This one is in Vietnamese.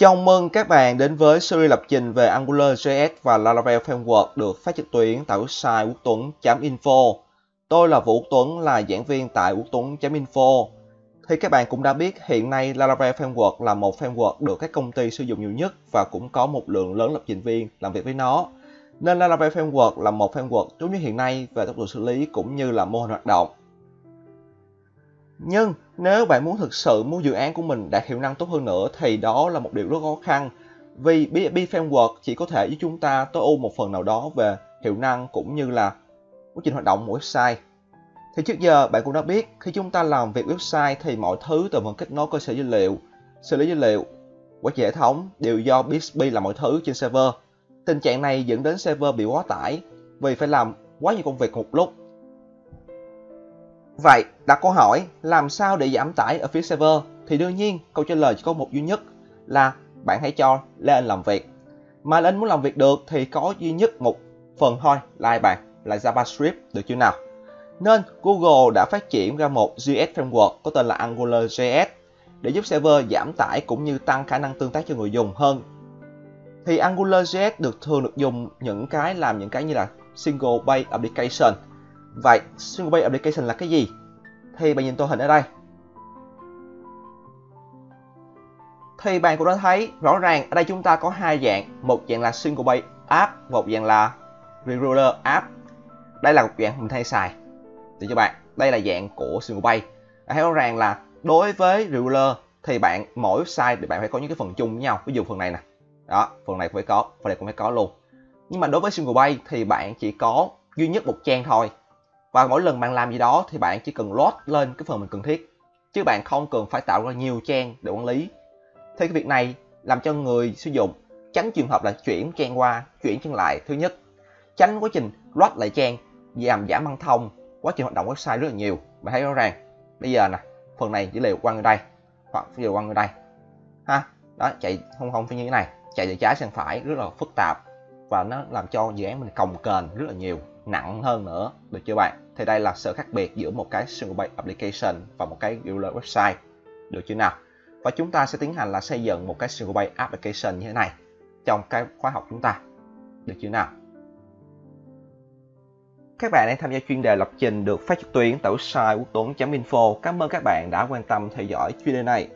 Chào mừng các bạn đến với series lập trình về AngularJS và Laravel Framework được phát trực tuyến tại website quốc tuấn.info. Tôi là Vũ Tuấn, là giảng viên tại quốc tuấn.info. Thì các bạn cũng đã biết hiện nay Laravel Framework là một framework được các công ty sử dụng nhiều nhất và cũng có một lượng lớn lập trình viên làm việc với nó. Nên Laravel Framework là một framework giống nhất hiện nay về tốc độ xử lý cũng như là mô hình hoạt động. Nhưng nếu bạn muốn thực sự muốn dự án của mình đạt hiệu năng tốt hơn nữa thì đó là một điều rất khó khăn. Vì BFB Framework chỉ có thể giúp chúng ta tối ưu một phần nào đó về hiệu năng cũng như là quá trình hoạt động của website. Thì trước giờ bạn cũng đã biết khi chúng ta làm việc website thì mọi thứ từ phần kết nối cơ sở dữ liệu, xử lý dữ liệu, quản trị hệ thống đều do BSB làm mọi thứ trên server. Tình trạng này dẫn đến server bị quá tải vì phải làm quá nhiều công việc một lúc Vậy, đặt câu hỏi làm sao để giảm tải ở phía server? Thì đương nhiên câu trả lời chỉ có một duy nhất là bạn hãy cho lên làm việc. Mà lên muốn làm việc được thì có duy nhất một phần thôi là bạn, là JavaScript được chưa nào? Nên Google đã phát triển ra một JS framework có tên là AngularJS để giúp server giảm tải cũng như tăng khả năng tương tác cho người dùng hơn. Thì AngularJS được thường được dùng những cái làm những cái như là single page application Vậy, single page application là cái gì? Thì bạn nhìn tô hình ở đây. Thì bạn cũng đã thấy rõ ràng ở đây chúng ta có hai dạng, một dạng là single page app, một dạng là regular app. Đây là một dạng mình thay xài. Để cho bạn, đây là dạng của single page. Thấy rõ ràng là đối với regular thì bạn mỗi website thì bạn phải có những cái phần chung với nhau. Ví dụ phần này nè. Đó, phần này cũng phải có, phần này cũng phải có luôn. Nhưng mà đối với single page thì bạn chỉ có duy nhất một trang thôi và mỗi lần bạn làm gì đó thì bạn chỉ cần load lên cái phần mình cần thiết, chứ bạn không cần phải tạo ra nhiều trang để quản lý. Thì cái việc này làm cho người sử dụng tránh trường hợp là chuyển trang qua, chuyển trang lại. Thứ nhất, tránh quá trình load lại trang, giảm giảm băng thông, quá trình hoạt động website rất là nhiều. Bạn thấy rõ ràng. Bây giờ nè, phần này dữ liệu quăng ở đây, hoặc dữ liệu quăng ở đây. Ha, đó, chạy không không phải như thế này. Chạy từ trái sang phải rất là phức tạp và nó làm cho dự án mình cồng kềnh rất là nhiều nặng hơn nữa, được chưa bạn thì đây là sự khác biệt giữa một cái single page application và một cái regular website, được chưa nào và chúng ta sẽ tiến hành là xây dựng một cái single page application như thế này trong cái khóa học chúng ta, được chưa nào các bạn đang tham gia chuyên đề lập trình được phát trực tuyến tại website quốc tuấn.info. Cảm ơn các bạn đã quan tâm theo dõi chuyên đề này.